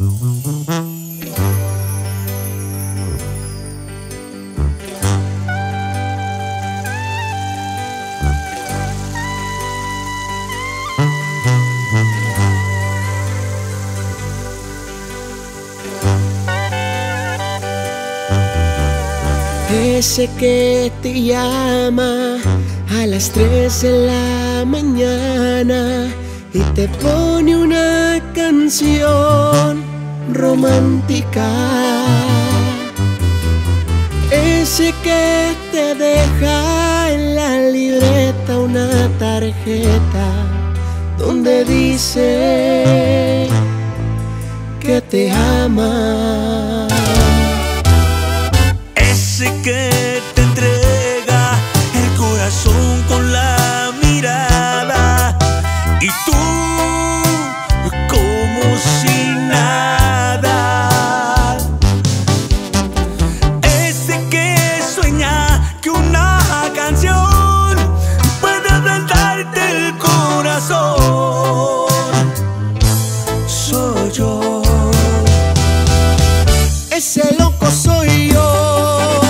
Ese que te llama a las 3 de la mañana y te pone una canción romántica. Ese que te deja en la libreta una tarjeta donde dice que te ama. Soy yo. Ese loco soy yo.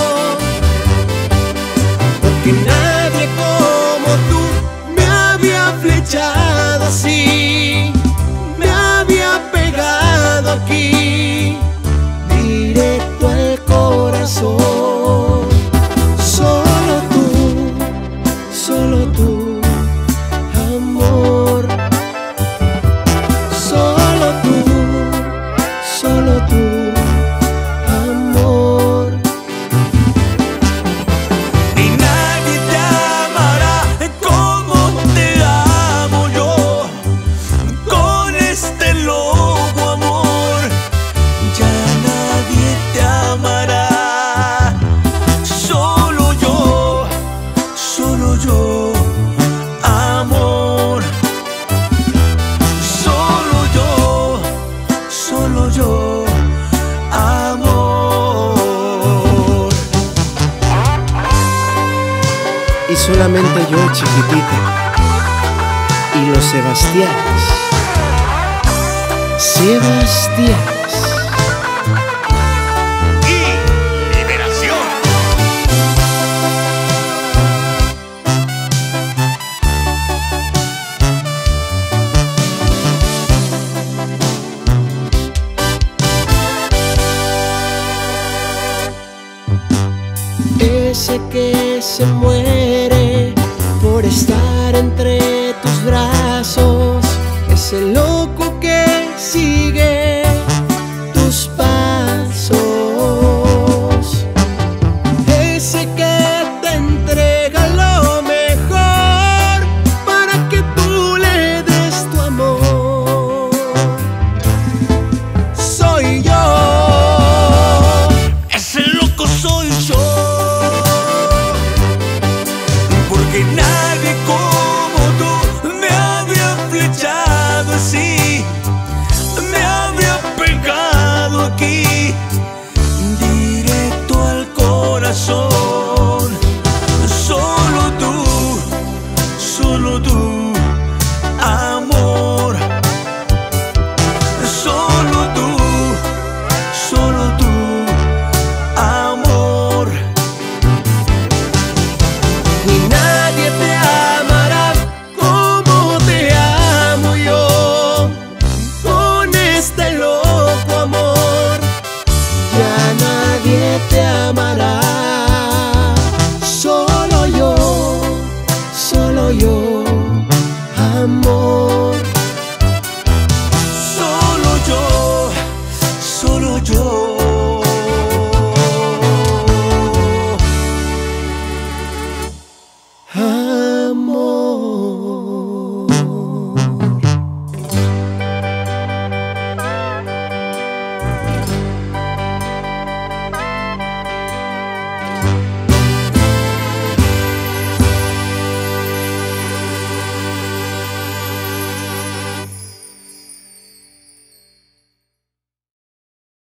Porque nadie como tú me había flechado así, me había pegado aquí, directo al corazón. Solo tú, solo tú, solamente yo, chiquitita. Y los Sebastianes. Sebastianes. y liberación. Ese que se muere por estar entre tus brazos.